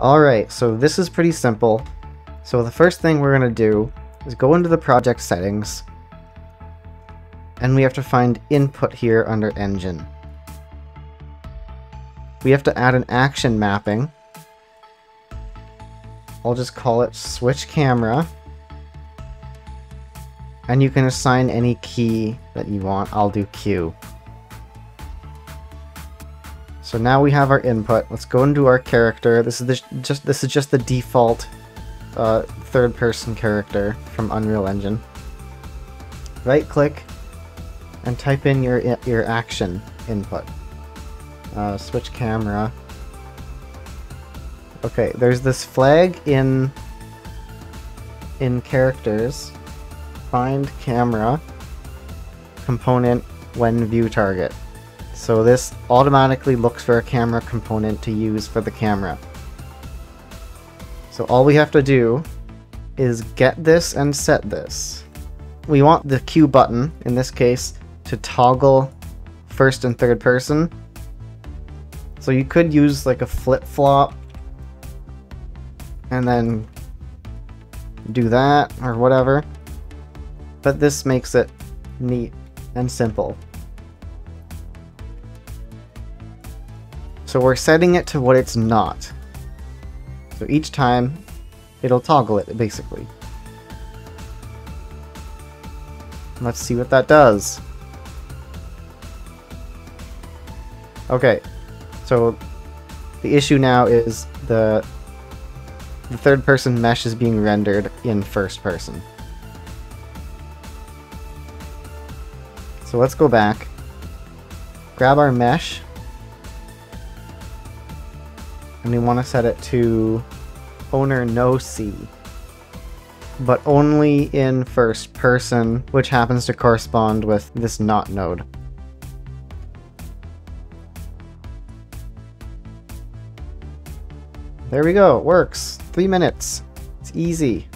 Alright, so this is pretty simple. So the first thing we're going to do is go into the project settings, and we have to find input here under engine. We have to add an action mapping. I'll just call it switch camera. And you can assign any key that you want. I'll do Q. So now we have our input. Let's go into our character. This is the, just this is just the default uh, third-person character from Unreal Engine. Right-click and type in your your action input. Uh, switch camera. Okay, there's this flag in in characters. Find camera component when view target. So this automatically looks for a camera component to use for the camera. So all we have to do is get this and set this. We want the Q button, in this case, to toggle first and third person. So you could use like a flip-flop and then do that or whatever. But this makes it neat and simple. So we're setting it to what it's not. So each time, it'll toggle it, basically. Let's see what that does. Okay, so the issue now is the the third person mesh is being rendered in first person. So let's go back, grab our mesh, and we want to set it to owner no see, but only in first person, which happens to correspond with this not node. There we go, it works. Three minutes. It's easy.